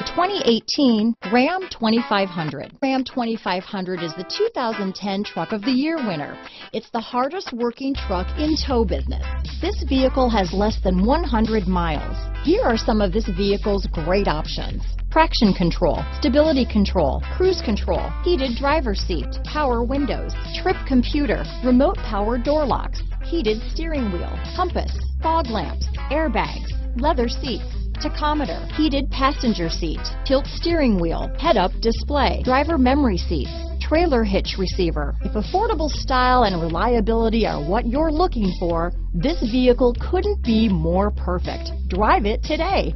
The 2018 Ram 2500. Ram 2500 is the 2010 Truck of the Year winner. It's the hardest working truck in tow business. This vehicle has less than 100 miles. Here are some of this vehicle's great options. Traction control, stability control, cruise control, heated driver seat, power windows, trip computer, remote power door locks, heated steering wheel, compass, fog lamps, airbags, leather seats, tachometer, heated passenger seat, tilt steering wheel, head-up display, driver memory seats, trailer hitch receiver. If affordable style and reliability are what you're looking for, this vehicle couldn't be more perfect. Drive it today.